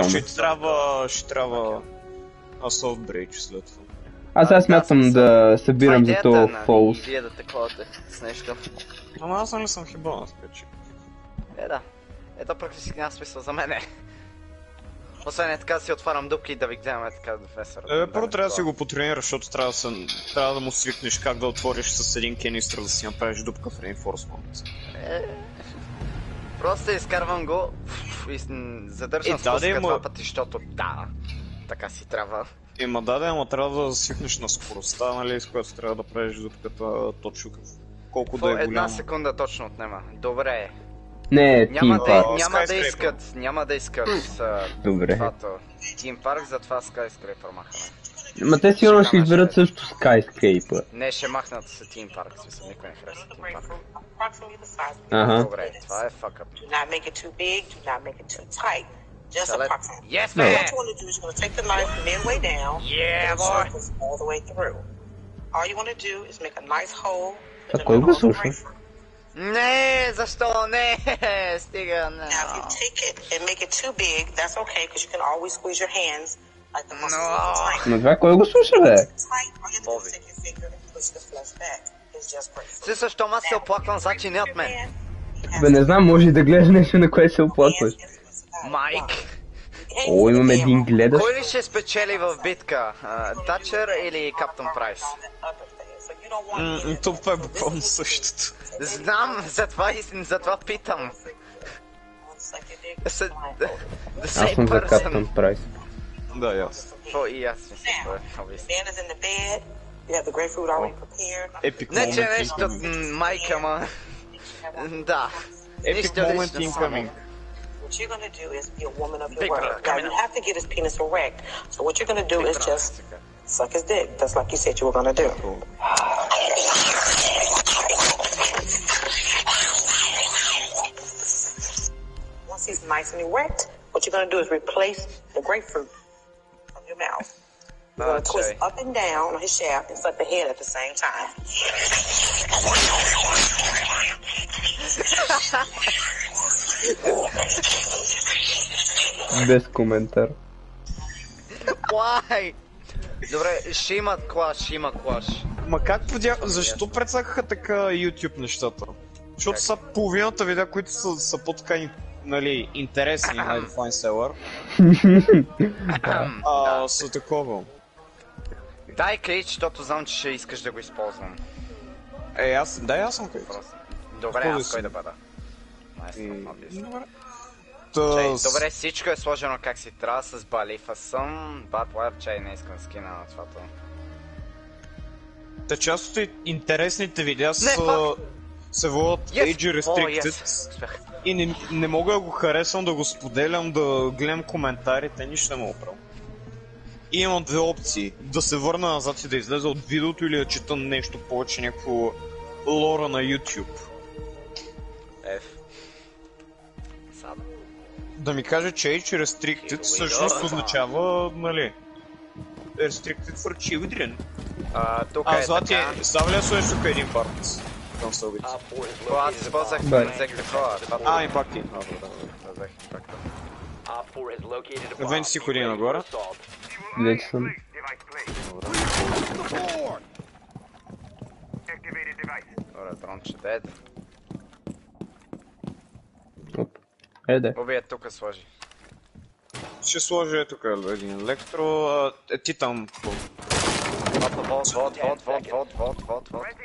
Ама Ще трябва, ще трябва Assault Breach след това. Аз сега смятам да събирам за Това е това идеята, фолс. Вие да таковате с нещо. Ама аз нали съм хибана, спечи. Е, да. Ето практически няма смисъл за мене. Освен е така да си отварям дупки и да ви гледаме така до фесъра. Е, първо трябва да си го потренираш, защото трябва да, се, трябва да му свикнеш как да отвориш с един кенистър да си направиш дупка в Reinforcement. Просто изкарвам го и задържам Е, спуска два пъти, защото да, така си трябва. Ема да, да, ама трябва да свикнеш на скоростта, нали, с която трябва да правиш дупката точно колко По да е една голяма. секунда точно отнема. Добре. Не, Няма Тим да, Парк. няма да искат, няма да искат Добре. твато. Team Park, затова Skyscraper махаме. Ма те сигурно ще изберат също Skyscaper. Не, ще махнат с Team Park, в смисъл, никой не харесва Team Park. approximately the size. Ага. Добре, това е fuck up. Do not make it too big. Do not make it too tight. Just Shall I- approximately. Yes, What man! you want to do is you're going to take the knife midway down. Yeah, and boy! circles all the way through. All you want to do is make a nice hole. in А the кой middle го of the слуша? grapefruit. Не, защо не? Стига, не. Now, if you take it and make it too big, that's okay because you can always squeeze your hands Но това кой го слуша, бе? Боби. Ти защо аз се оплаквам за чине от мен? Бе, не знам, може и да гледаш нещо, на което се оплакваш. Майк! О, имам един гледаш. Кой ли ще спечели в битка? Тачер или Каптън Прайс? Тук това е буквално същото. Знам, затова, затова питам. Аз съм за Каптън Прайс. No, yes. For yes, now, man is in the bed. You have the great food already prepared. Epic Neće nešto majkama. da. Epic moment incoming. What you're gonna do is be a woman of your word. Now you have to get his penis erect. So what you're gonna do is just suck his dick. That's like you said you were gonna do. Once he's nice and erect, what you're gonna do is replace the grapefruit your mouth. You're gonna twist up and down on his shaft and suck the head at the same time. Без коментар. Why? Добре, ще има клаш, ще има клаш. Ма как подя... Защо прецакаха така YouTube нещата? Защото са половината видеа, които са, са по-така, нали, интересни, на Fine Seller, са такова. Дай клич, защото знам, че ще искаш да го използвам. Е, аз, да, аз съм. Просто. Добре, Какво аз кой да бъда? И... Добре. Чай, добре, всичко е сложено как си трябва, с балифа съм, бат лайф, чай, не искам скина на това. Та част от интересните видеа са... fuck! Се водят Yes! Age Restricted yes! Успях. и не, не мога да го харесвам, да го споделям, да гледам коментарите, нищо не мога правя. И имам две опции. Да се върна назад и да излеза от видеото или да чета нещо повече, някакво лора на YouTube. Еф. Сада. Да ми каже, че Age Restricted всъщност означава, нали, Restricted for Children. А, тук А, е Злати, така. тук един парт? Não sou o Boa, Ah, impactei. Eu venho de Cicurino agora. Direito fundo. Ora, pronto, dead. É. Vou ver a toca suja. Ще сложа тук един електро. Е, ти там. вод.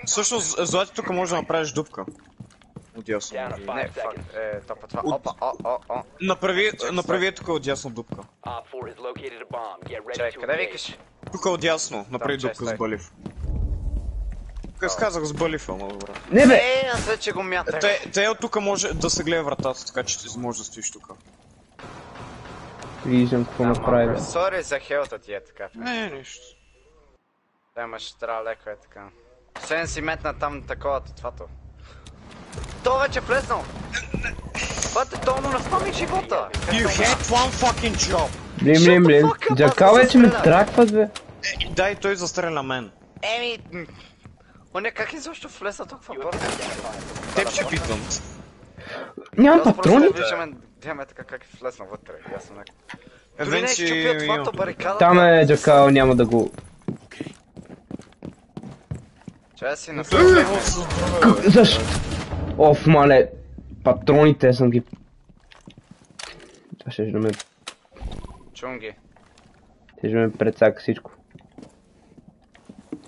Всъщност, Злати тук може да направиш дупка. Отясно. Не, фак, е, топа това. Опа, о, о, о. Направи, направи е тук отясно дупка. Чай, къде викаш? Тук отясно, направи дупка с балив. Тук казах с балив, ама добре. Не бе! Е, аз вече го мятах. Те, те от тук може да се гледа вратата, така че ти може да стоиш тук. Виждам какво направи. бе. Сори за хелта ти е така. Не, нищо. Да, ма ще трябва леко е така. Освен си метна там такова твато. То вече е влезнал! Бате, то му наспами живота! You had one fucking job! Блин, блин, блин. да вече ме тракват, бе. Е, дай той застреля мен. Еми... м, Оня как изобщо влезна толкова бързо? Теб ще питам. Нямам патрони. Гледаме така как е влезнал вътре. Съм нека... Дори не е щупил това има. барикадата. Там е Джакал, няма да го... Чай си на е друга. Защо? Оф, мале. Патроните съм ги... Това ще ме... чунги. Ще да ме прецака всичко.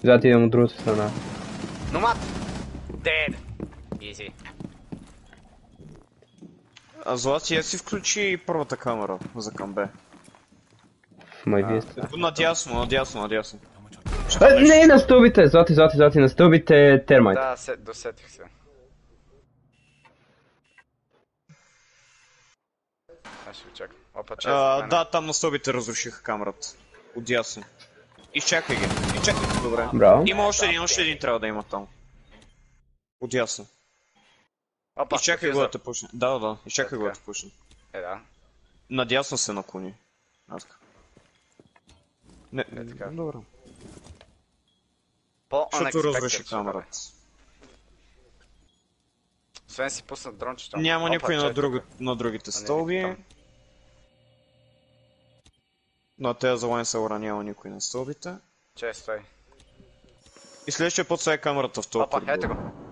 Зад идем от другата страна. Номад! Dead! А Злати, я си включи първата камера за камбе. Май вие сте. Надясно, надясно, надясно. А, не, на стълбите! Злати, злати, злати, на стълбите термайт. Да, се, досетих се. Аз ще чакам. Опа, че А, да, там на стълбите разрушиха камерата. Отясно. Изчакай ги. Изчакай ги, добре. Браво. Има още един, още един трябва да има там. Отясно. Опа, Изчакай го да те пушне. Да, да. Изчакай го да те пушне. Е, да. Надясно се наклони. Аз така. Не, Е, така. добре. По Защото разруши камерата. Освен си пуснат дрончето. Няма никой на, тук. на другите А стълби. там. На тези за Лайн Саура няма никой на стълбите. Че стой. И следващия път сега е камерата в този Опа, ето го.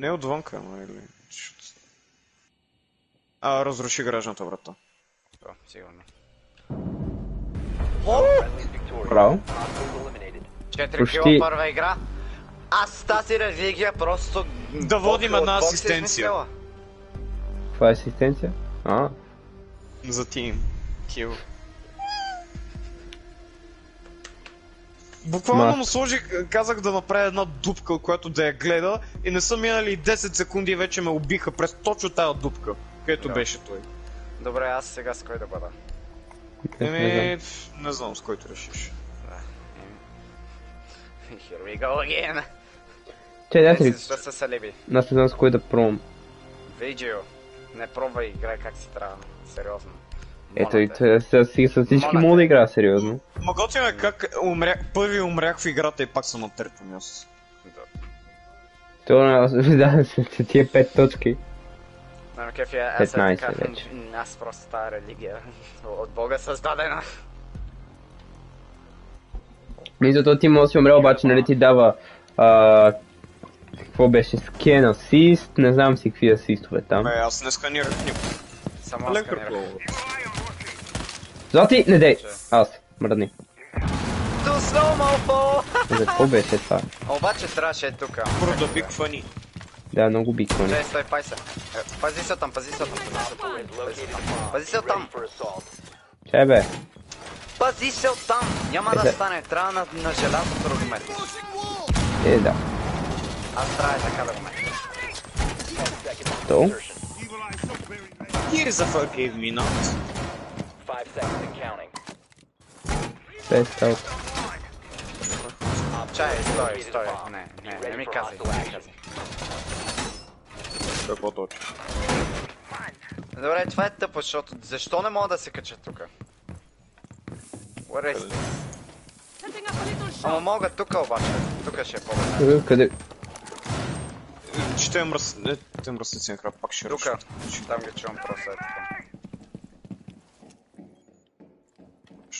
Не отвънка, ама или... А, разруши гаражната врата. О, сигурно. Браво. 4 Почти. кила първа игра. Аз тази религия просто... Да водим Бог- една асистенция. Това е асистенция? А, За тим. Кил. Буквално Ма. му сложих, казах да направя една дупка, която да я гледа и не са минали и 10 секунди и вече ме убиха през точно тази дупка, където Да. беше той. Добре, аз сега с кой да бъда? не, не Еми, знам. не знам с който решиш. Here we go again. Че, дайте Не ли? са салиби? Аз не знам с кой да пробвам. Видео. Не пробвай играй как си трябва. Сериозно. Ето и те. това с, с, с всички мога да те. играя, сериозно. Ма готино е как умрях, първи умрях в играта и пак съм на трето място. Да. Това да, с тия пет точки. На ме кефи, аз, е 15 така, вече. м, аз просто тази религия от Бога създадена. И зато ти може да си умре, обаче нали ти дава... А, какво беше? Scan Assist, не знам си какви асистове там. Бе, аз не сканирах никой. Само аз сканирах. Злати, не дей! Аз, мръдни. Too slow, малфо! За какво беше това? Обаче трябваше е тука. Про да биг фани. Да, много бикване. Чай, стой, пай се. Е, Пази се там, пази се там, пази се там. Там. Пази се. Чай бе. Пази се оттам. Няма да Е, да. стане, трябва на, на желязото да. Е, да. Аз трябва е така да метна. То? Here's a forgive me not. Те е сталт. Чай, стой, стой. Не, не, не ми казвай, не ми казвай. Какво точно? Добре, това е тъпо, защото защо не мога да се кача тука? Where is? Ама мога тука обаче. Тука ще е по-добре. Е, Къде? Че те мръс... е, те мръсници на крак пак ще Тука. рушат. Там ги чувам просто е така.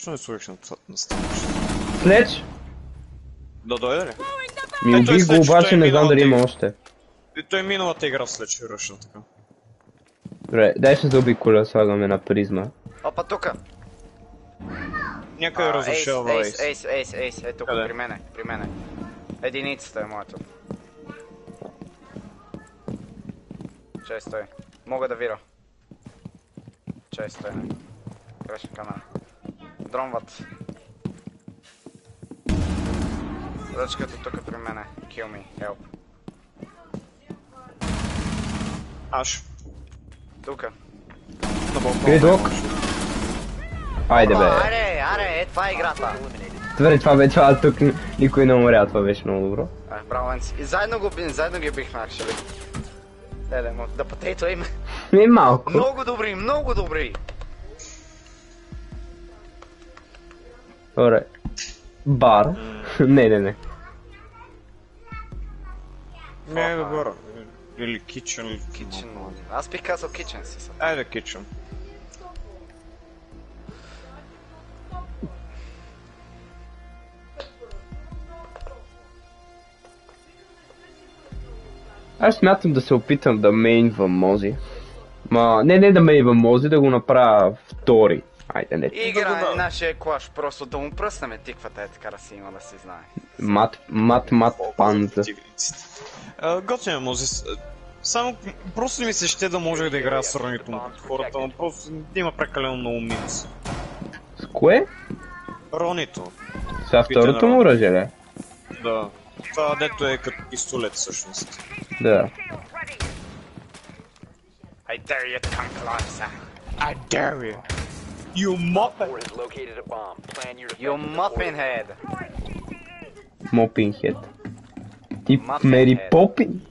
Що не сложиш на това на? Слеч? Да дойде ли? Ми е убих го, обаче той не знам дали миналата има игра. още. И той миналата игра след че ръшна така. Добре, дай ще заобиколя, слагам една призма. Опа, тука! А, разрушава Ейс, Ейс. ейс, ейс, ейс, ето Къде? при мене, при мене. Единицата е моето. Чай, стой. Мога да вира. Чай, стой. Греша камера. Дронват. Ръчката тук при мене. Kill me, help. Аш. Тука. На балкона. Гридок. Айде бе. Аре, аре, е това е играта. Добре, това бе, това тук никой не умря, това беше много добро. А, браво. И заедно го би, заедно ги бихме. Леле, му, да потейто им. Ми малко. Много добри, много добри. Добре. Бар. не, не, не. Не е добър. Или кичен, Kitchen. Аз бих казал kitchen си са. Айде кичен. Аз смятам да се опитам да мейнвам Мози. Ма, не, не да мейнвам Мози, да го направя втори. Айде, не. Игра нашия клаш, просто да му пръснеме тиквата е така да си има да си знае. Мат, мат, мат, панза. А, Готин е Мозис. Само просто ми се ще да можех да играя с ранито му като хората, но просто има прекалено много минуси. С кое? Ронито, Сега второто му оръжие, ли? да. Това дето е като пистолет всъщност. Да. I dare you to come closer. I dare you. You mop Four has located a bomb. Plan your You muffin head. Мопин хед. Тип Muffin Мери head. Попин.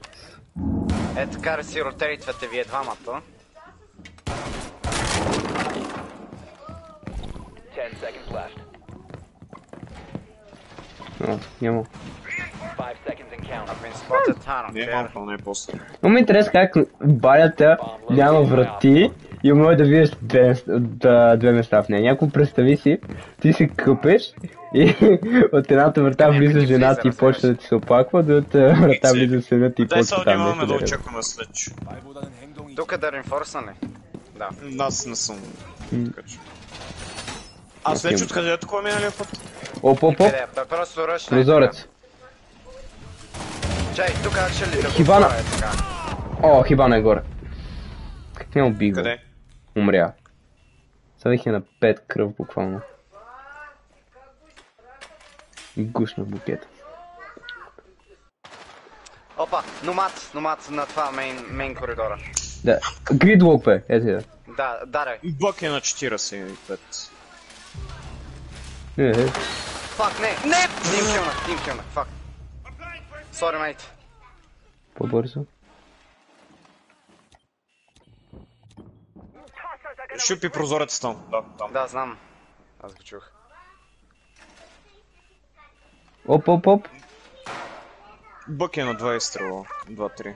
Е така да си ротействате вие двамата. 10 seconds left. О, няма. 5 seconds and counting. I've been spotted Thanos. Не, here. малко, не е после. Но ми интересува как балята няма врати и може да видиш две, да, две места в нея. Някой представи си, ти се къпеш и от едната врата влиза жена ти и почва да ти се опаква, от другата врата влиза сина ти и почва да там нещо да да очакваме след. Тук да рeinforce ли? Да. Аз не съм. А след откъде е такова миналия път? Оп, оп, оп? Бе, просто ръчна. прозорец. Чай, тук ще ли да така? О, хибана е горе. Как не убих? Къде? Умря. Съдих я на пет кръв буквално. И гушна букета. Опа, номад, номад на това мейн, мейн коридора. Да. Гридлок бе, ето я. Да, даре. Бък е на 45. Е, е. Фак, не, не! Тим килнах, тим килнах, фак. Сори, мейт. По-бързо. Шупи прозорец там. Да, там. Да, знам. Аз го чух. Оп, оп, оп. Бък е на 20 стрела. 2-3.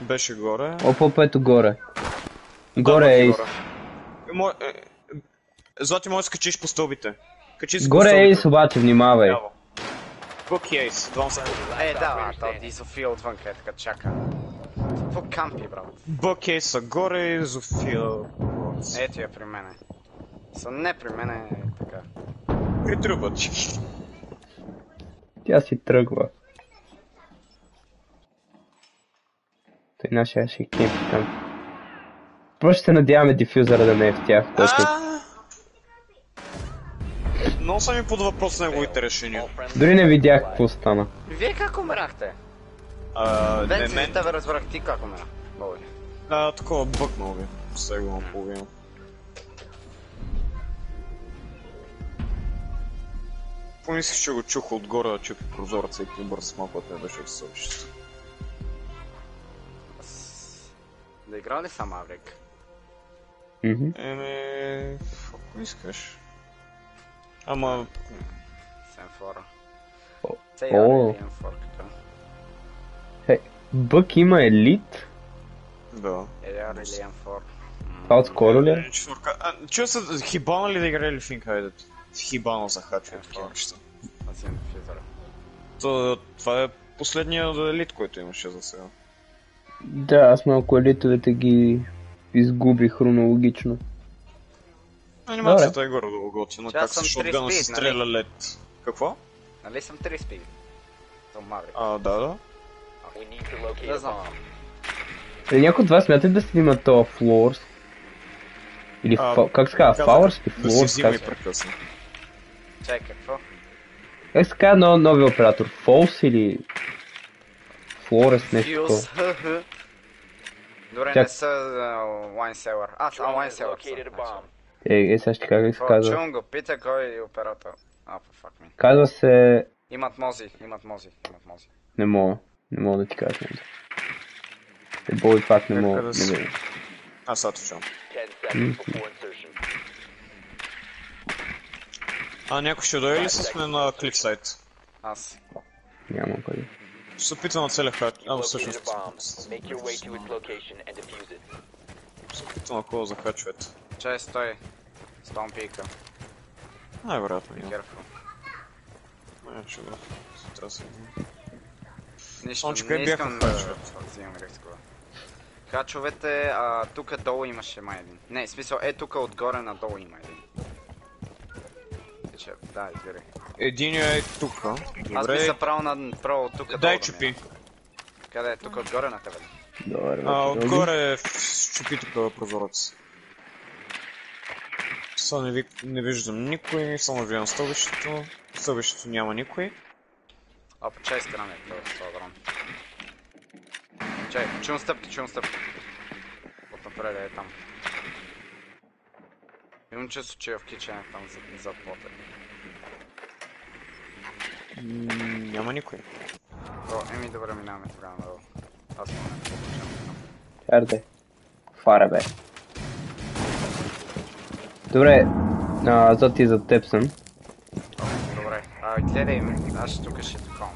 Беше горе. Оп, оп, ето горе. Горе е Ейс. Мо... е, е, Злати, може да се качиш по стълбите. Качи се Горе е. Ейс, обаче, внимавай. Бък и Ейс. Е, да, а, то София отвънка е така чака. Какво кампи, брат? Бък и Ейс са горе и Зофия. Ето я при мене. Са не при мене, е така. Притръбват. Тя си тръгва. Той нашия ще кемпи там. Просто се надяваме дифюзъра да не е в тях, който... Много са ми под въпрос на неговите решения. Дори не видях какво стана. Вие как умрахте? А, Венци, мен. тебе разбрах ти как умря. Боби. А, такова бъкнал ви. Сега го наполовина. Помислих, че го чух отгоре да чупи прозореца и по-бърз малко да не беше в съобщество. Да игра ли съм Аврик? Мгм. Еме... Ако искаш. Ама... Сенфора. О. Цей Алиен Форката. Хей, Бък има елит? Да. Е, Алиен Фор. Това отскоро ли? е? Четвърка. А, чува се Хибана ли да играе ли в Инкайдет? Хибана захачва Е, фак. неща. Аз имам физъра. То, това е последния елит, който имаше за сега. Да, аз малко елитовете ги изгубих хронологично. Анимацията е горе-долу готина, Че аз как съм с шотгана се 3 стреля лед. Какво? Нали съм 3 спиги? Съм Маврик. А, да, да. We need to locate Да a знам. bomb. Е, някой от вас смята да си има то Флорс? Или А, фа... как се казва? Фаурс или Да си взима и прекъсна. Чай, какво? как се казва но, новия оператор? Фолс или... Флорес, нещо такова? Добре, Чак. не са Wine Seller. Аз, а, Drone Wine has Seller. located a bomb. Е, е, сега ще кажа как се казва. Чун го пита кой е оператор. А, fuck me. Казва се... Имат мози, имат мози, имат мози. Не мога. Не мога да ти кажа. Е, бой пак не Как мога. да Не се- знам. Аз сега чувам. 10 seconds before insertion. А някой ще дойде ли с мен на кликсайт? Аз. Няма къде. Ще се опитам на целя хач. А, всъщност. Ще се опитам на кого захачвате. Чай, стой. Стон пика. Най-вероятно. Careful. Не, ще го. Трябва да се Нищо, Сонче, не бяха искам да взимам рискова. Хачовете, а, тук долу имаше май един. Не, смисъл, е тук отгоре надолу има един. Че, да, избирай. Единия е тук. Аз би се правил на право тук долу Дай да чупи. ми е. Къде е? Тук отгоре на тебе. Добре, А, отгоре в- чупи тук прозорец. Сега не, ви... не виждам никой, само виждам стълбището. Стълбището няма никой. А, по чай страна е това, това дрон. Чай, чувам стъпки, чувам стъпки. От напред е там. Имам чувство, че е в кичене там зад, зад плота. Няма никой. О, еми добре, минаваме тогава надолу. Аз не получавам. Чарте. Фара бе. Добре, а, зад и зад теб съм. Добре, а гледай ме, аз тук ще такова.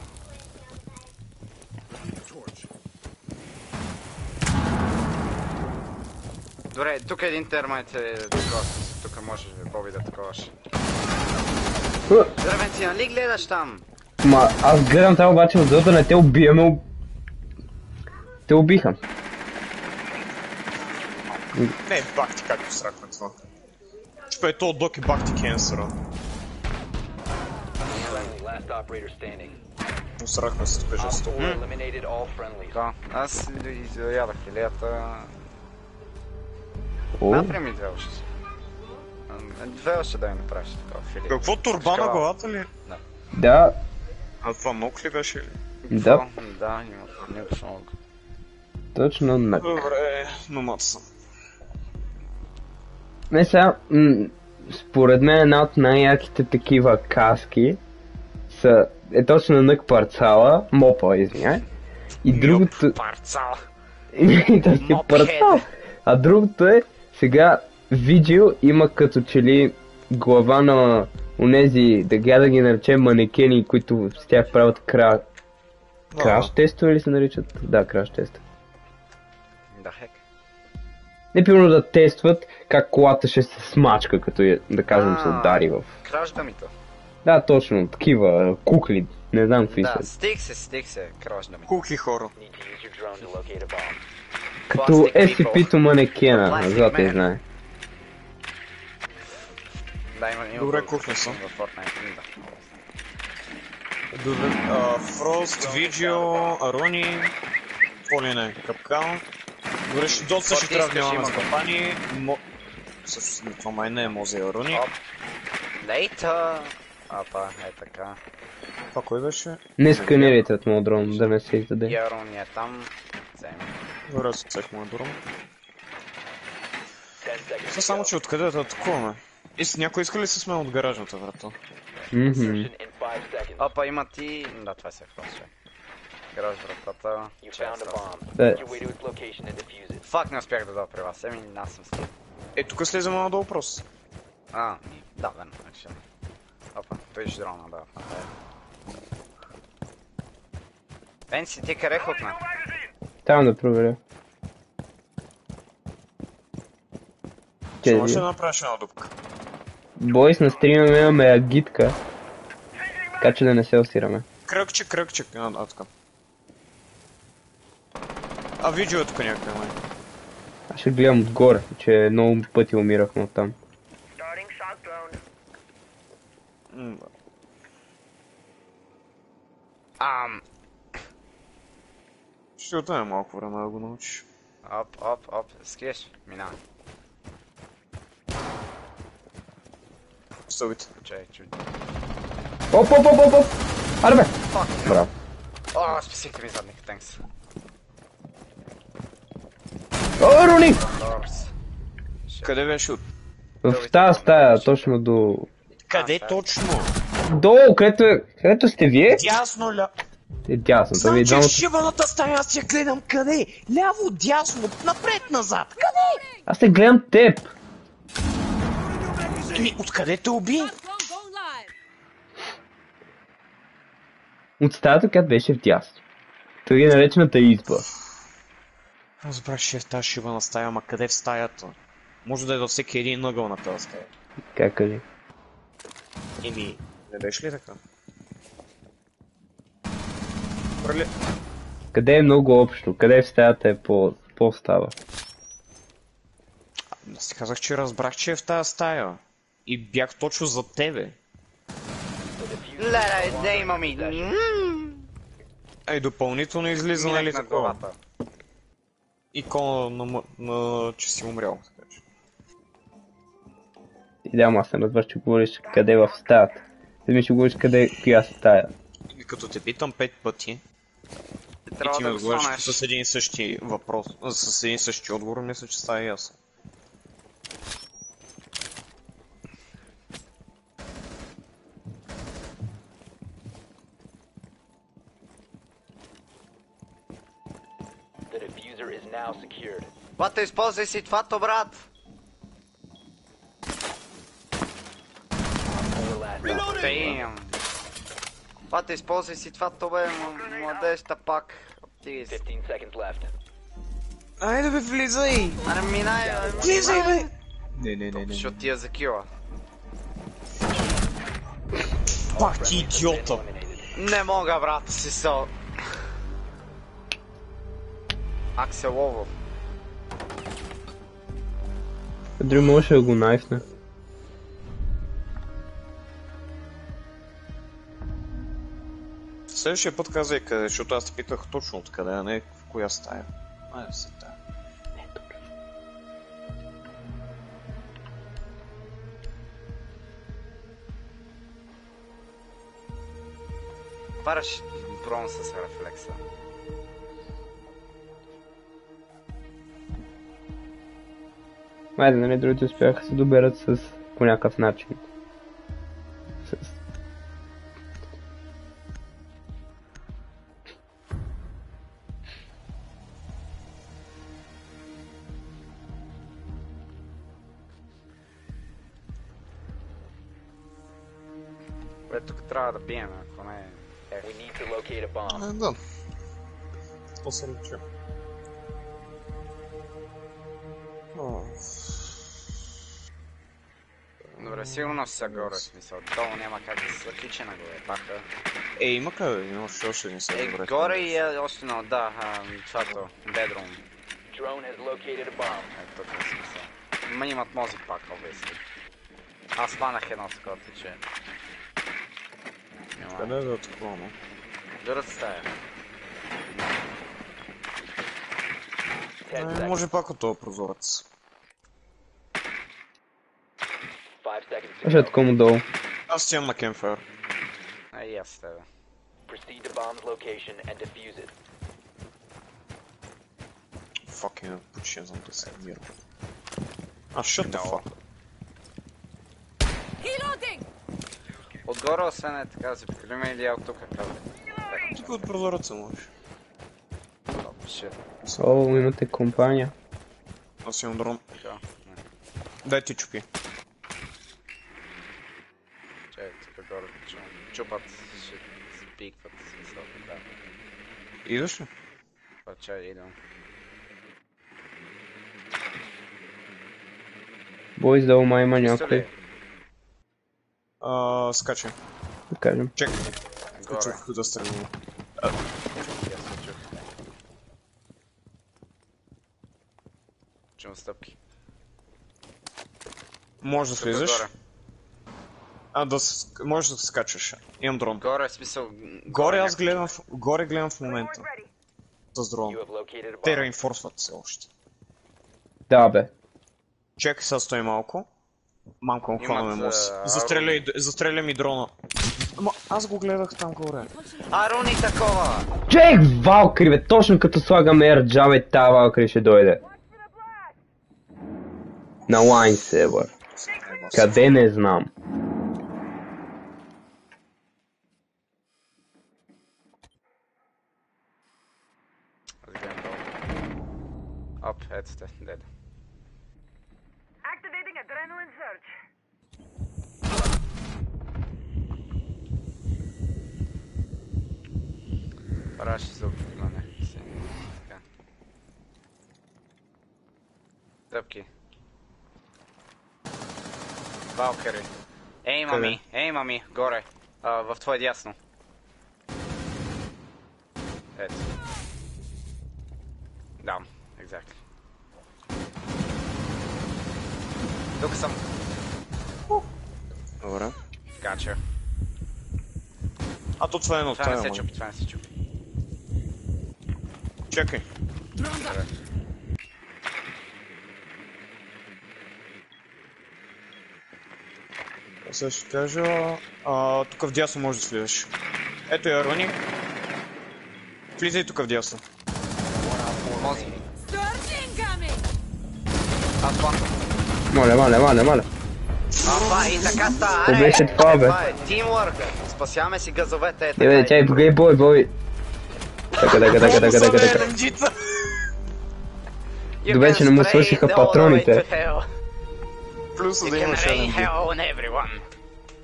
Добре, тук един термайт е такова. Тук можеш Боби да таковаш. Ху, Здравей ти, нали гледаш там? Ма, аз гледам там обаче отзад да не те убиеме. Те убиха. Не, бак ти как посрахме това. Чупа е то от Доки бак ти кенсъра. Friendly, last operator standing. Посрахме се тук Op жестоко. 4 eliminated all friendlies. Да, аз изядах филията. О, Направи ми две още. Две още да ми направиш такова филия. Какво турба на главата ли? да, А това много ли беше ли? да? Да, има. Точно много. точно на. Добре, номад съм. Не сега, според мен една от най-яките такива каски са, е точно нък парцала, мопа, извиняй. И другото... Парцал! И да си парцал. А другото е, сега видео има като че ли глава на онези, да ги да ги наречем манекени, които с тях правят кра... краш тестове ли се наричат? Да, краш тест. Да хек. Не примерно да тестват как колата ще се смачка, като я, да кажем се удари в... Краждамито. Да, точно, такива кукли, не знам какви Да, са. стих се, стих се, краждамито. Куки хора. Като SCP-то манекена, злата man. знае. Добре, кухня съм. Добре. Фрост, Видео, Арони. Какво не? Капкан. Добре, ще доста ще трябва да внимаваме с капани. Всъщност това май не е Мозе и Арони. Лейта! Апа, е така. Това кой беше? Не сканирайте от моят дрон, да не се издаде. Ярон е там. Добре, се цех му е дуром. 10 seconds Сега to само, че откъде да атакуваме? И с някой иска ли се сме от гаражната врата? Мгм. Insertion in 5 seconds. Опа, има ти... Да, това се хваща. Гараж вратата. It. Фак не успях да дойда при вас. Еми, аз съм скип. Е, тук слизаме надолу просто. А, да, верно, actually. Опа, той ще дрона, да. Венси, ти къде хукна? Там да проверя. Ще Че, може да направиш една дупка. бойс на стрима имаме агитка. Така че да не се осираме. Кръгче, кръгче. А, а така. А видео е тук някъде, май. Аз ще гледам отгоре, че много пъти умирахме от там. Starting shock drone. М, Ам, Ще отнеме малко време да го научиш. оп, оп, оп, скиеш, минавай. Стълбите. Чай, чуй. Оп, оп, оп, оп, оп! Аре бе! Браво. О, спасихте ми задник, тhanks. О, Руни! Къде беше от... В тази стая, точно до... Къде точно? Долу, където, е- където сте вие, Дясно ля... Ти дясно, да видам. Е значи шибаната стая, аз я гледам къде? Ляво, дясно, напред-назад. Къде? Аз те гледам теб. Ми, откъде те уби? От стаята, която беше в дясно. Тъй наречената изба. Разбрах, че е в тази шивана стая, ама къде е в стаята? Може да е във всеки един ъгъл на тази стая. Как ли? Еми, не беше ли така? Прали... Къде е много общо? Къде в стаята е по... по-става? Аз ти казах, че разбрах, че е в тази стая. И бях точно за тебе. Леле, не има ми. Ей, допълнително излиза, нали такова? Икона на, на, че си умрял. така че. И да, аз не разбрах, че говориш къде е в стаята. Ти ми ще говориш къде, коя стая. И като те питам пет пъти, и Трябва ти да ми отговориш с един и същи въпрос, с един и същи отговор, мисля, че става ясно. Бата, използвай си твато, брат! Damn. Бата, използвай си твато, бе, м- младежта пак. Ти си. 15 seconds left. Айде бе, влизай! Аре, минай, бе, Влизай минай. бе! Не, не, не, не. Защото ти е за кила. Пак ти идиота! Не мога, брат, си со. Акселово. Дори можеше да го найфне. Следващия път казвай къде, защото аз те питах точно откъде, а не в коя стая. Айде се тая. Параш дрон с рефлекса. Айде, нали другите успяха да се доберат с... по някакъв начин. То се рече. Добре, сигурно си са горе, смисъл. Долу няма как да се закличе нагоре, пака. Е, има къде, има още още не са Е, добре. горе и е още едно, да, а, твато, бедрум. Drone has located a bomb. Е, тук е смисъл. Ма имат мозък пак, обвисли. Аз фанах едно такова тече. Къде е да такова, но? Дърът стая. 10 Е, seconds. може пак от този прозорец. 5 seconds to Още е go. такова долу. Аз ти имам на кемфайр. Е, и аз с тебе. Proceed to bomb's location and defuse it. Fucking почти не знам да се намирам. А, shut the fuck. Отгоре, освен е така, заобиколим или от тук, казвай. Тук от прозореца можеш. Shit, О, имате компания. Аз имам дрон. Не, Дай ти чупи. чай, тук горе. Чупат, ще спикват, да. Идваш ли? Това чай, идвам. Бойс долу май има някой? А, скачай. да кажем. Чекай. Горе. Чух да стрелвам. Я се чух. Чувам стъпки. Може да горе. А, да можеш да скачаш. Имам дрон. Горе, смисъл... Горе аз гледам в... Горе гледам в момента. С дрон. Те реинфорсват все още. Да, бе. Чекай сега стой малко. Мамка му хвана ме мус. а, Застреляй, застреля ми дрона. Ама аз го гледах там горе. А, руни такова! Чек, Валкри, бе, точно като слагаме Ерджа, бе, та Валкри ще дойде. navain se var. Каде is знам. Up heads dead. Activating adrenaline search. Rush is over the money. Tap key. Валкари. Ей, мами, ей, мами, горе. А, в твое дясно. Ето. Да, exactly. Тук съм. Добре. Гача. А то това е едно, Това не е се чупи, това не се чупи. Чакай. Сега ще кажа... А, тук вдясно може да слизаш. Ето я, Рони. Влизай тук вдясно. Мози. Аз плащам. Моля, моля, моля, моля. Апа, и така става. Беше това, бе? Това е тимворк. Спасяваме си газовете. Е, така Не бе, е. чай, бой, бой, бой. Така, така, така, така, така, така. Добре, че не му свършиха патроните. To hell. Плюс You да can имаш rain LMG. hell on everyone.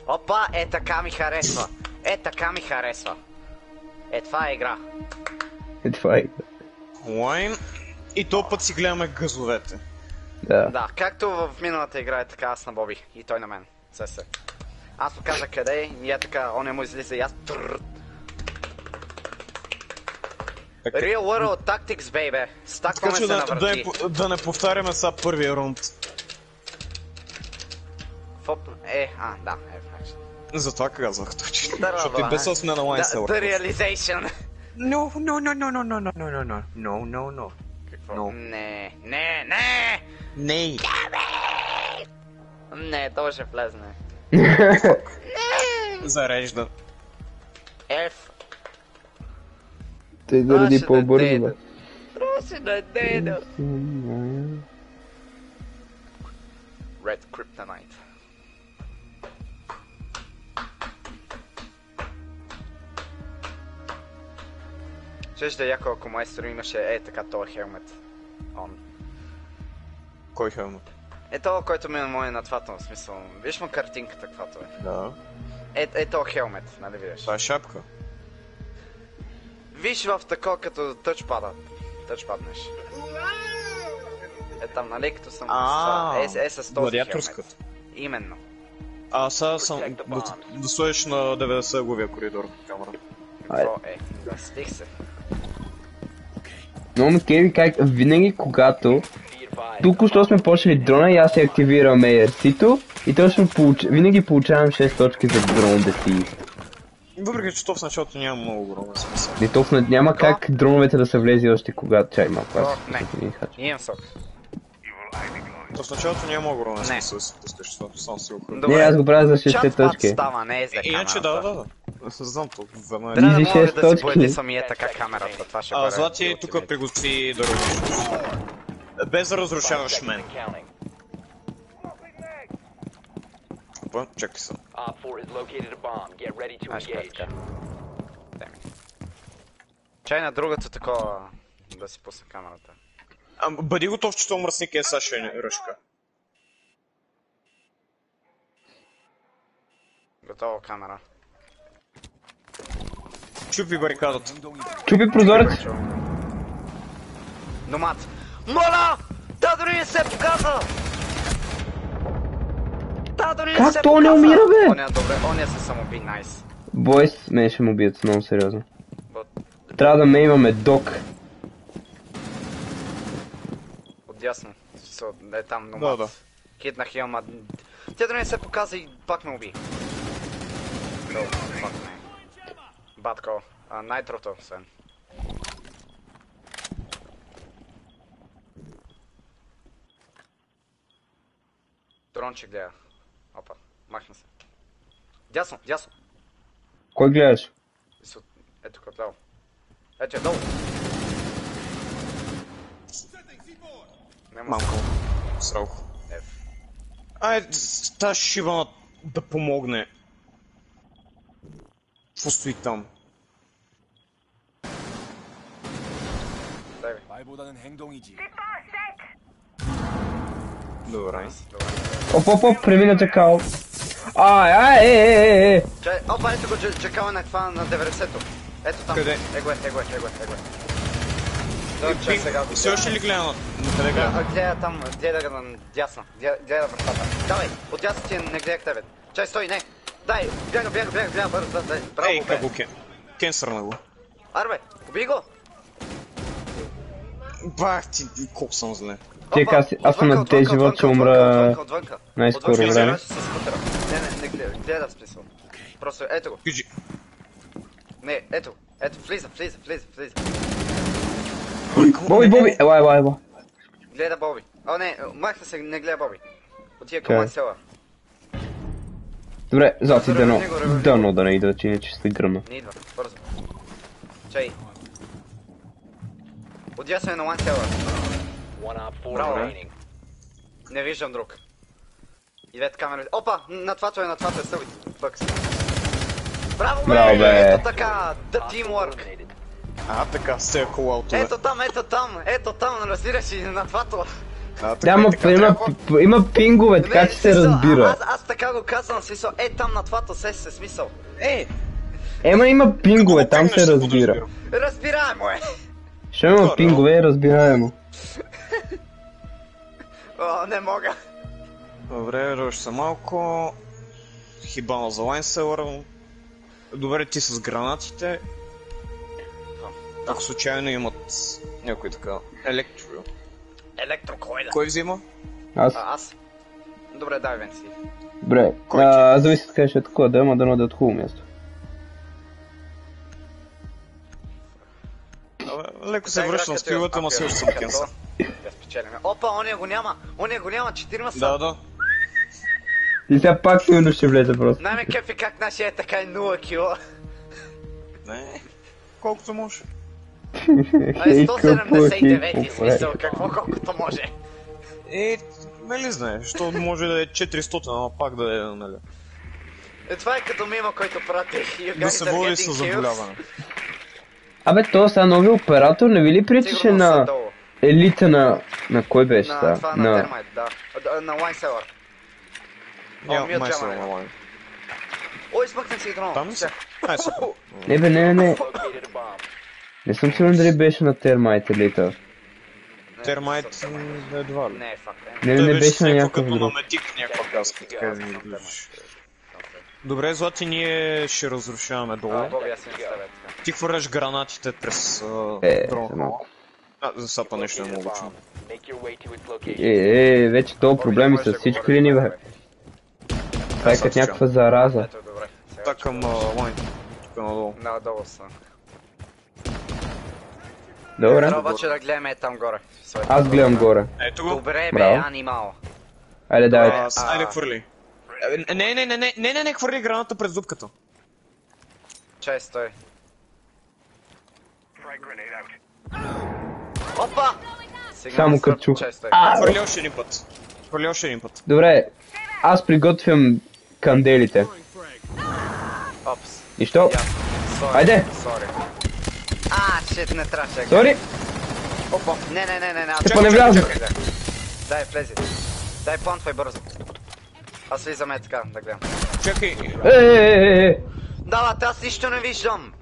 Опа, е така ми харесва. Е така ми харесва. Е, това е игра. Е, това е. Лайн. И то път си гледаме газовете. Да. Да, както в миналата игра е така аз на Боби. И той на мен. Се се. Аз му казах къде е, и е така, он не му излиза и аз Real World Tactics, baby. Стакваме се да, на да, врати. по- да не повтаряме сега първия рунд. Фоп... Е, а, да, е, значи. Затова казах точно. Да, Защото и без сме на лайн Да, The realization. No, no, no, no, no, no, no, no, no, no, no, no, no. Какво? No. Не, не, не! Не. Не, то ще влезне. Зарежда. F. Той да родиАше да по-бързо. Трябваше да е дедо. Red Kryptonite. Щеше да е яко, ако майстор имаше е така този хелмет. Он. Кой хелмет? Е това, който ми е на моя натвател, в смисъл. Виж му картинката, каквато е. Да. Е, е то хелмет, нали видиш? Това е шапка. Виж в тако като тъчпада. Тъчпаднеш. Е там, нали, като съм... А, с- е, е с този Гладиаторската. хелмет. Именно. А сега съм да, да стоиш на 90 главия коридор камера. Какво е? Да, стих се. Много ме кеви как винаги когато тук що сме почнали дрона и аз си активирам ARC-то и точно получ... винаги получавам 6 точки за дрон да си. Въпреки, че то в началото няма много огромен смисъл. Не толкова няма как дроновете да са влезли още когато. Чай малко, аз не. Имам сок. То в началото ние мога да не се защото съм си охранявам. Не, аз го правя за 6 точки. става, не е за е, камерата. Иначе да, да, да. Знам то, за мен. Да, не да си боядисам самия така камерата, това ще бъде. А, Злати, тук приготви да разрушиш. Без да разрушаваш мен. Опа, чакай съм. Е. Чай на другата такова да си пусна камерата. А, бъди готов, че този мръсник е Саша и Ръшка. Готово камера. Чупи барикадата. Чупи прозорец! Номад! Моля! Та дори не се показа! Та дори не Как се то не показа! умира, бе? Оня добре, оня се самоби, найс. Бойс, мен ще му бият много сериозно. Трябва да ме имаме док. Отдясно. Со- Е там Да, номад. да. Киднах я, ама... Тя дори не се показа и пак ме уби. Долу, пак не. Батко. А, найтрото, сен. Дрончик гледа. Опа, махна се. Дясно, дясно. Кой гледаш? Ето като ляво. Ето е долу. Няма. Малко. Срок. Ай, тази шибана да помогне. Какво стои там? Добре. Оп, оп, оп, премина чакал. Ай, ай, е, е, е, е. Чай, опа, ето го чакала на това на 90-то. Ето там. Къде? Его е, его е, его е, его е. Го Все още ли гледам? Гледа. Гледа там, гледа на дясно. Гледа гледа вратата. Давай, от дясно ти не гледах тебе. Чай, стой, не. Дай, бяга, бяга, бяга, бяга, бързо, да, дай. Браво, Ей, как го кен? Кенсърна го. Арбе, убий го. Бах ти, колко съм зле. Ти аз- аз съм на тези живот, че отвънка, умра най-скоро време. Не, не, не гледа, гледа в смисъл. Просто, ето го. Не, ето, ето, влиза, влиза, влиза, влиза. Боби, Боби, ела, ела, ела. Гледа Боби. О, не, махна се, не гледа Боби. Отива към. Максела. Добре, зати дано, дано да не идва, че иначе ще гръмна. Не идва, бързо. Чай. Отясно е на One Cellar. One op 4 Bravo. remaining. Не виждам друг. Идвете камера. Опа! На твато е, на твато е стълби. Бъкс. Браво, бе! Браво, бе. Ето така! The teamwork! А, така, с тези колаутове. Ето там, ето там, ето там, разбираш и на твато. А, така Да, ма така има, трябва. п- има пингове, така че се разбира. Аз, аз така го казвам, смисъл, е там на твато се се смисъл. Е, Ема има пингове, там се ще разбира. Разбираемо е! Що има пингове е разбираемо. О, не мога. Добре, ръж се малко. Хибана за лайнселър. Добре, ти с гранатите. Ако случайно имат някой така електро. Електрокойда. Кой взима? Аз, А, аз? Добре, дай Венси. добре, Кой а, зависи така ще е такова, да, дано да от хубаво място. Леко се връщам с пилата, ама още съм кенсър. Да спечелиме. Опа, ония го няма. Ония го няма, четирима са. Да, да. И сега пак силно ще влезе просто. Най-ме кефи как нашия е така и 0 кила. Не. Колкото може. Ай, Ей, 179 какво смисъл, какво колкото може. Е, нали знаеш, що може да е 400, ама пак да е, нали. Е, това е като мима, който прати. You Да се води с заболяване. Абе, то сега нови оператор не ви ли са на елита на... На кой беше На сега? това, на термайт, да. На. О, Няма ми от май джама са няма. онлайн. О, измъкнах си дрона. Там ли са. Не бе, не, не, не. Съм сигурен дали беше на термайт елита. Термайт едва ли. Не, факт е. Не, не беше на някакъв като друг. на метик някаква каска, така да виждаш. Добре, Злати, ние ще разрушаваме долу. Ти хвърляш гранатите през Е, дрон. за малко. А, за сапа нещо не мога location. Е, е, вече то проблеми с всички говориш ли ни, това, бе? Това е като някаква зараза. Така към лайн. Тук надолу. Надолу са. Добре. Трябва обаче да гледаме там горе. Аз гледам горе. Ето го. Добре, бе, анимал. Айде, давай. Айде, хвърли. Е, Не, не, не, не, не, не, не, хвърли граната през дупката. Чай, стой. Опа! Сега Само насръп, като чух. Чай, стой. Хвърли още един път. Хвърли още един път. Добре, аз приготвям канделите. Опс. И що? Айде. Сори. Шит, не трябваше. Сори! Опа. Не, не, не, не, не. аз- Ще не вляза. Чакай, да. Дай, влези. Дай плантвай бързо. Аз влизаме така, да гледам. Чакай. Е, е, е, е. Да, бе, аз нищо не виждам.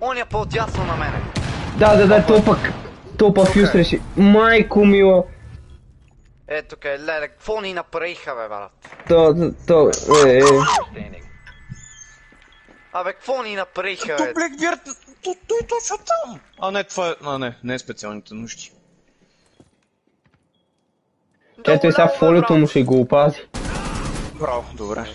Оня по-отясно на мене. Да, да, да, то пък. То пък фюз реши. Майко мила. Е, тук е, леле, какво ни направиха, бе, брат? То, то, то, е, е. Абе, какво ни направиха, бе? Блекбирд, то- той е точно там. А не, това е, а не, не е специалните нужди. Тя той сега фолиото му ще го опази. Браво, добре.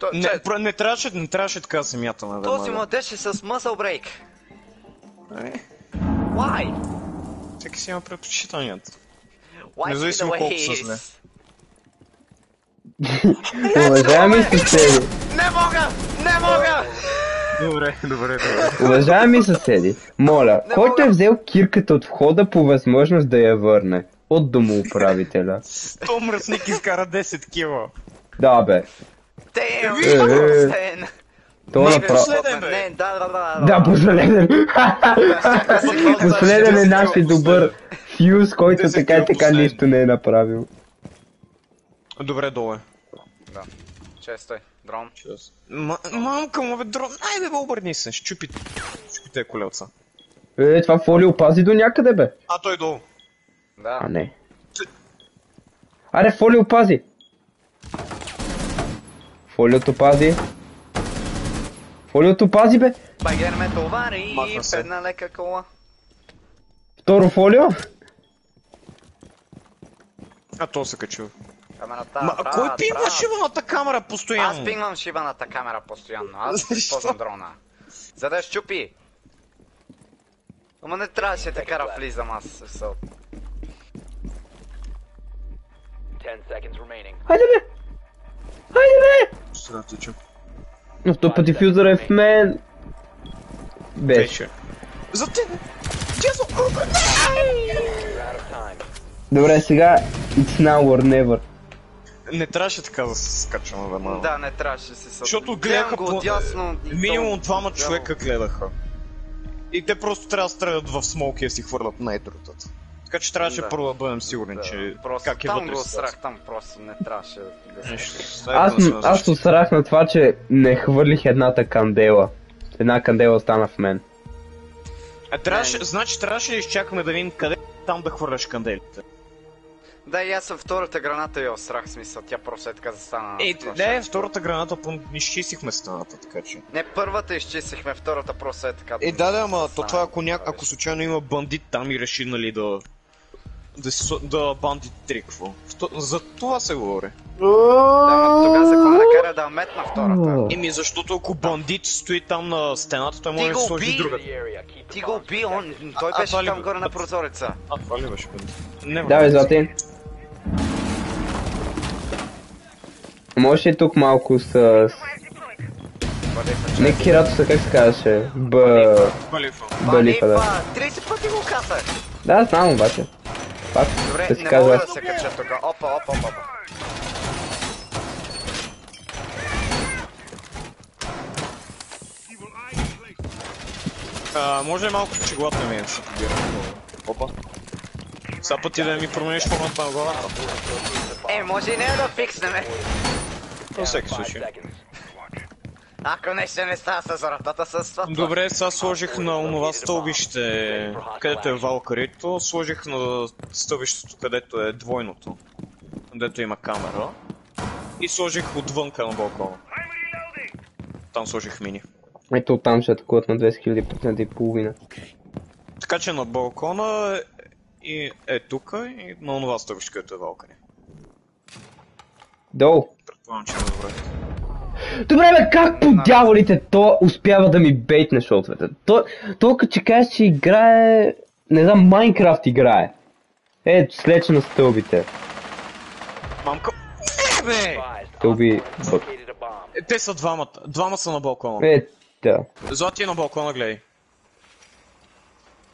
То- Не, пра- не трябваше, не трябваше така да се мятаме. Този веднага. младеж е с muscle break. Е, Why? Всеки си има предпочитанията. Why Независимо колко са зле. Уважаеми съседи, Не мога! Не мога! Добре, добре, добре. уважаеми съседи, моля, Не който е взел кирката от входа по възможност да я върне. От домоуправителя. То мръсник изкара 10 кила. Да, бе. Damn, Е, е, е. Стен. То Не, направо... последен, бе. Не, да, да, да. Да, последен. Последен е нашия добър фюз, който така и така нищо не е направил. Добре, долу е. Да. Че, стой. Дрон. Ма, мамка му бе дрон. Айде бе, обърни се, щупи, щупи те колелца. Е, това фолио пази до някъде, бе. А той долу. Да. А, не. Аре, фолио пази! Фолиото пази. Фолиото пази, бе! Багер ме товари се. пред една лека кола. Второ фолио? А то се качил. Камерата. Ма, тра, кой пингва шибаната камера постоянно? Аз пингвам шибаната камера постоянно. Аз използвам дрона. За да я щупи. Ама не трябваше така да влизам аз. смисъл. 10 seconds remaining. Хайде, бе! Хайде, бе! Сега тичам. Но този път дифюзър е в мен. Беше. За of time. Добре, сега it's now or never. Не трябваше така да се скачваме веднага. Да, не трябваше да се съд. Защото гледаха по... отясно. Минимум двама човека гледаха. И те просто трябва да стрелят в смолки и да си хвърлят на етротата. Така че трябваше Да. първо да бъдем сигурни, Да, че просто как е там вътре го срах, там просто не трябваше да. Аз, аз се срах на това, че не хвърлих едната кандела. Една кандела остана в мен. А трябваше, значи трябваше да изчакаме да видим къде там да хвърляш канделите. Да, и аз съм втората граната я осрах, смисъл, тя просто е така застана. Това не, шанс. втората граната по- изчистихме стената, така че. Не, първата изчистихме, втората просто е така. Е, да, да, ама то това ако, ня... ако случайно има бандит там и реши, нали, да... Да, си да бандит трикво. За това се говори. Да, тогава ме накара да метна втората? Еми, защото ако бандит стои там на стената, той може да сложи друга. Ти го уби, он, той беше там горе на прозореца. А, това ли беше бандит? Не, бе. Давай, Златин. Може ли тук малко с... Не Киратоса, как се казваше? Б... Балифа. Балифа, да. 30 пъти го казах! Да, знам обаче. Пак Добре, да си не мога казва. да се кача тук. Опа, опа, опа. А, може малко чеглата ми да се побира. Опа. Сега пъти да ми промениш формата на главата. Е, може и не да фикснем. Във всеки 5 случай. Ако нещо не става с вратата с това. Добре, сега сложих на онова стълбище, където е Валкарито, сложих на стълбището, където е двойното, където има камера. И сложих отвънка на балкона. Там сложих мини. Ето там ще атакуват на 200 000% и половина. Така че на балкона и е тук и на онова стълбище, където е Валкари. Долу. Предполагам, че е добре. Добре, бе, как по дяволите то успява да ми бейтне шотовете? То, то като че кажеш, че играе... Не знам, Майнкрафт играе. Е, слече на стълбите. Мамка... Не, бе! Bomb. Е, те са двамата. Двама са на балкона. Е, да. Злати е на балкона, гледай.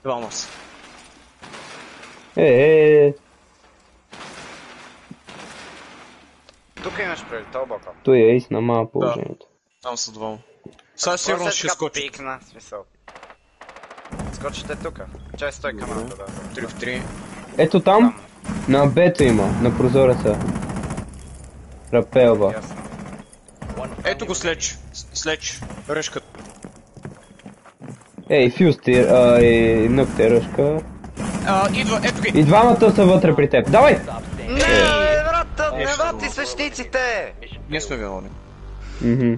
Двама са. Е, е, е. Тук имаш преди този балкон. Той е из на мала положението. Там са двама. Сега сигурно ще така скочи. Пикна, смисъл. Скочите тук. Чай стой камерата, да. 3 в 3. Ето там, на бето има, на прозореца. Ясно. One Ето го слеч. Слеч. Решкат. Ей, фюз ти, а, и нък те ръжка. А, идва, ето ги. И двамата са вътре при теб. Давай! Не, бе, брат, не Нещо брат и друго. свещиците! Ние сме виновни. Мгм.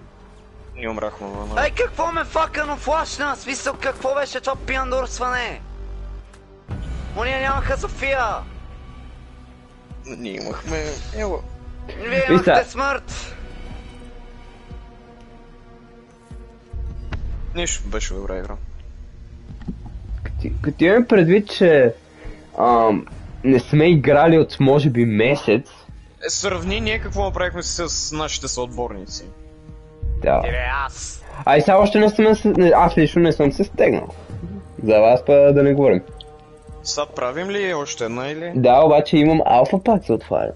Ние умрахме, но... Ей, какво ме факано флашна? Смисъл, какво беше това пиандорстване? Ония нямаха София! Ние имахме... Ево. Вие имахте смърт! Нищо, беше добра игра. Ти- Като имаме предвид, че ам, не сме играли от може би месец, Е, сравни ние какво направихме с нашите съотборници. да. Или аз! А и сега още не сме се... Аз лично не съм се стегнал. За вас па да не говорим. Сега правим ли още една или? Да, обаче имам алфа пак за отваря.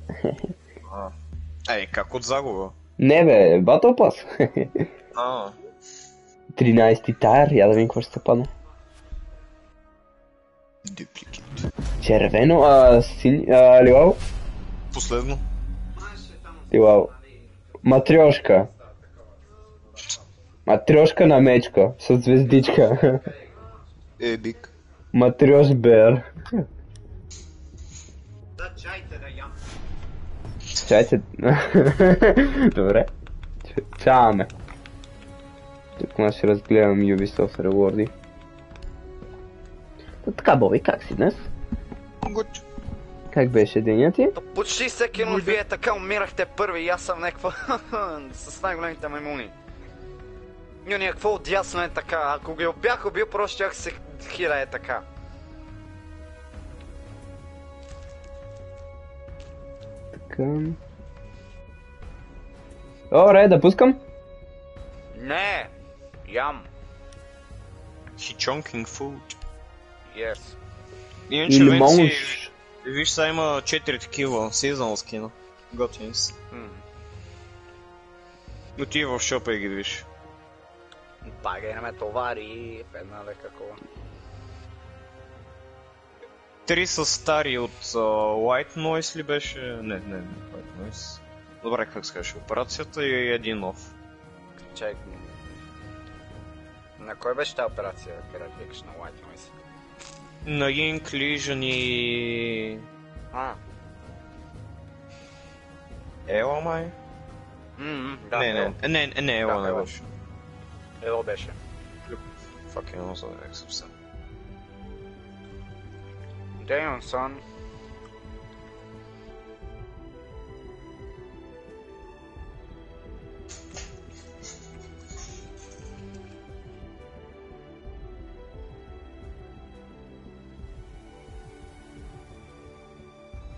Ей, как от загуба? Не бе, Pass. А, 13 тайр, я да видим какво ще се падне. Дупликит. Червено, а, син, а, лилаво? Последно. Лилаво. Матрешка. Матрешка на мечка с звездичка. Ебик. Матреш бер. Чайте. Добре. Ч- Чааме. Тук ще разгледам Ubisoft реворди. Та така, Боби, как си днес? Гуд. Как беше денят ти? То почти всеки от вие така умирахте първи и аз съм някаква с най-големите маймуни. Ню някакво отясно е така. Ако ги бях убил, просто щях се хиля е така. Така. Добре, да пускам? Не! Ям! He chunking food. Yes. Иначе Или Венци, монш? виж сега има 4 такива seasonal скина. Готини са. М. Отиди в шопа и ги виж. Пагай на ме товари, една лека кола. Три са стари от uh, White Noise ли беше? Не, не, не, White Noise. Добре, как се операцията и един нов. Чек. На кой беше тази операция, където викаш на White Noise? На Inclusion и... А, Ела май? м да, не, Ело. не, не, не, не, Ела Да, не Ело. беше. Ело беше. Фак, я не забравях съвсем. Damn, son.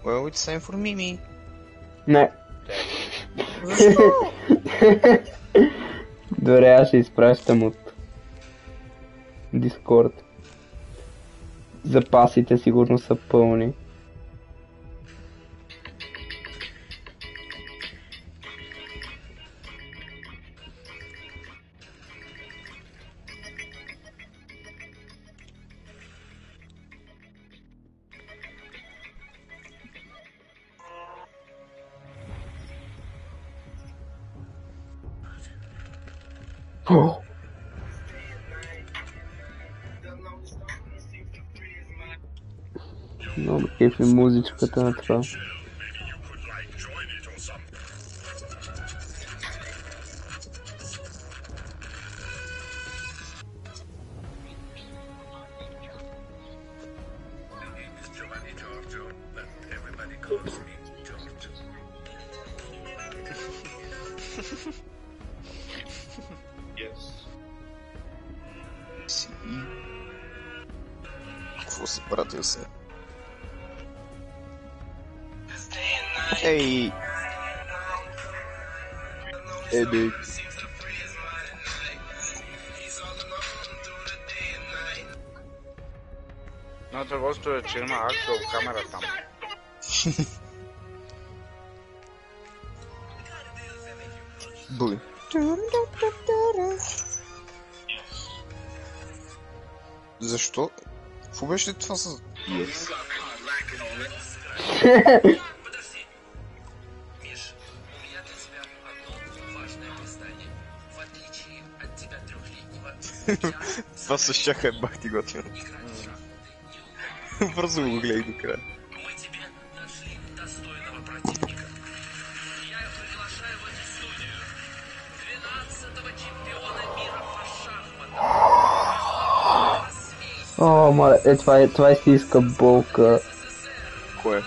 Well, it's time for Mimi. Не. Добре, аз ще изпращам от Дискорд. Запасите сигурно са пълни. О! Много кефи музичката на това. Си. Това с шаха е бахти готино. Бързо го гледай до края. О, мале, е, това е, това е истинска болка. Кое?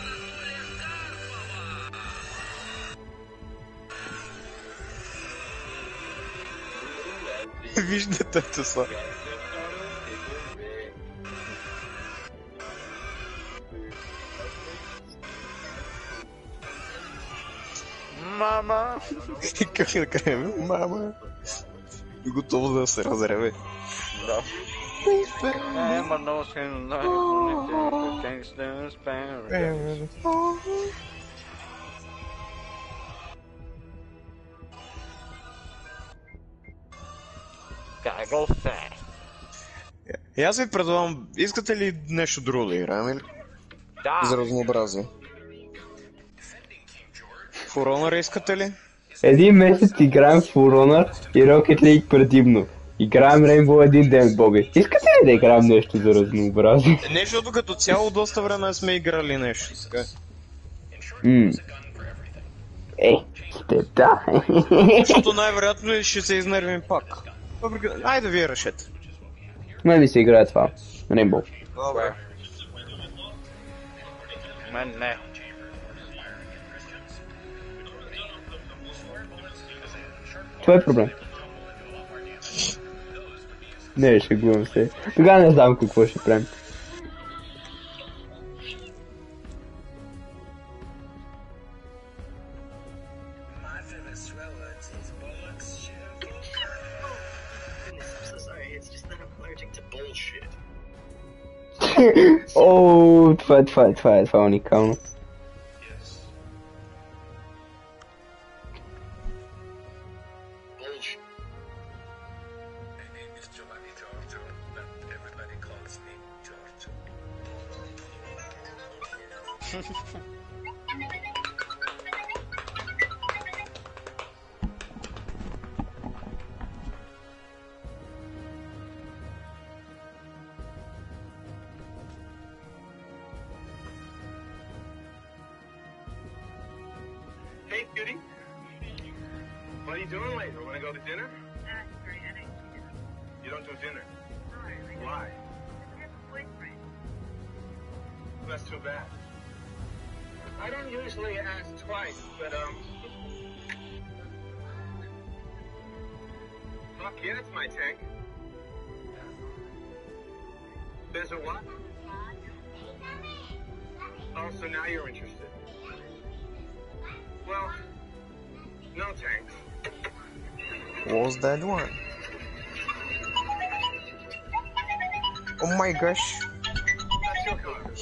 Виж детето са. И как да кажем, мама. Готово да се разреве. Да. Какво се? И аз ви предлагам, искате ли нещо друго да играем или? Да! За разнообразие. For Honor искате ли? Един месец играем в For Honor и Rocket League предимно. Играем Rainbow един ден, Боби. Искате ли да играем нещо за разнообразие? Не, защото като цяло доста време сме играли нещо. Така. М. Е, сте да. Защото най-вероятно ще се изнервим пак. Айде вие решете. Мен ми се играе това. Rainbow. Добре. Мен не. Това е проблем. Не, шегувам се. Тогава не знам какво ще правим. Sorry, it's just that I'm allergic to bullshit. О, това е, това е, това е, това е уникално.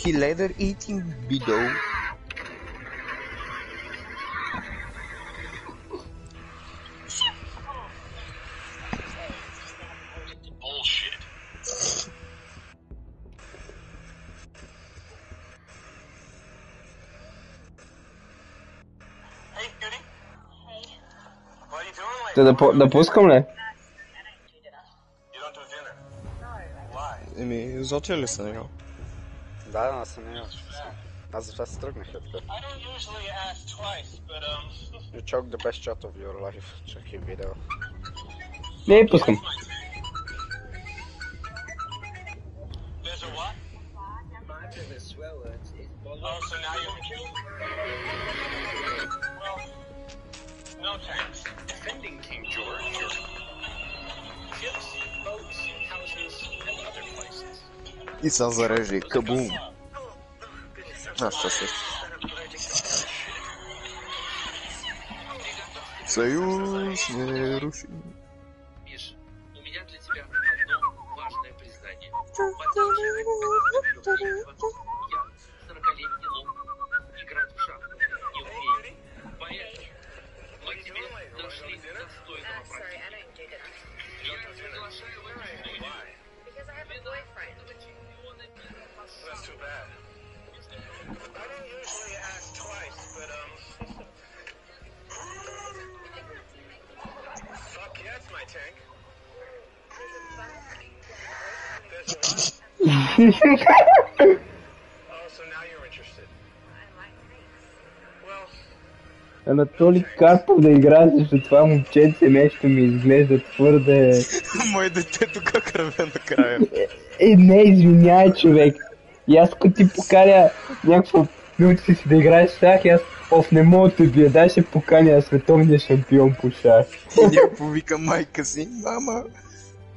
He later eating video. Bullshit. Hey, cutie. What are you doing later? Та да, по- да пускам ли? You don't do dinner. Why? Еми, зотия ли са него? Да, да, аз съм не. Аз затова се тръгнах. Е, I don't usually ask twice, but um. You choke the best shot of your life. Чакай видео. Не, пускам. И са зарежи. Кабум. Аз ще се. Съюз не руши. Oh, so now you're interested. Well, Анатолий Карпов да играе срещу това момченце нещо ми изглежда твърде... Мое дете тук кръве накрая. Е, не, извиняй, човек. И аз като ти поканя някакво научи си да играеш в шах, и аз оф не мога да бия, дай ще поканя световния шампион по шах. И някой повика майка си. Мама.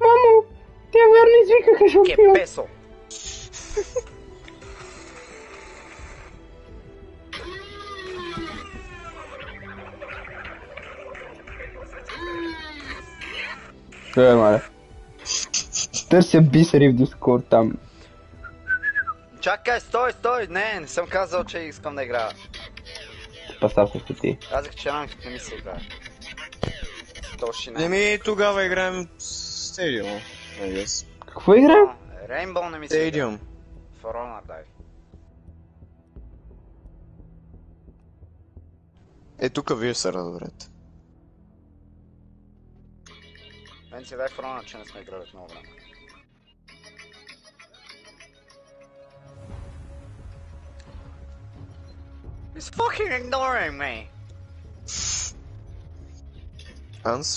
Мамо, те верно извикаха шампион. песо. Е, маля. Търся бисери в Дискорд там. Чакай, стой, стой! Не, не съм казал, че искам да играя. Паса срещу ти. Казах, че не ми се играе. Тоши не. Еми, тогава играем Stadium. I guess. Какво играем? Рейнбоу не ми се играе. Stadium. For Sorona dive. E тука вие се разберете. Мен си дай фрона, че не сме играли от много време. He's fucking ignoring me! Answer.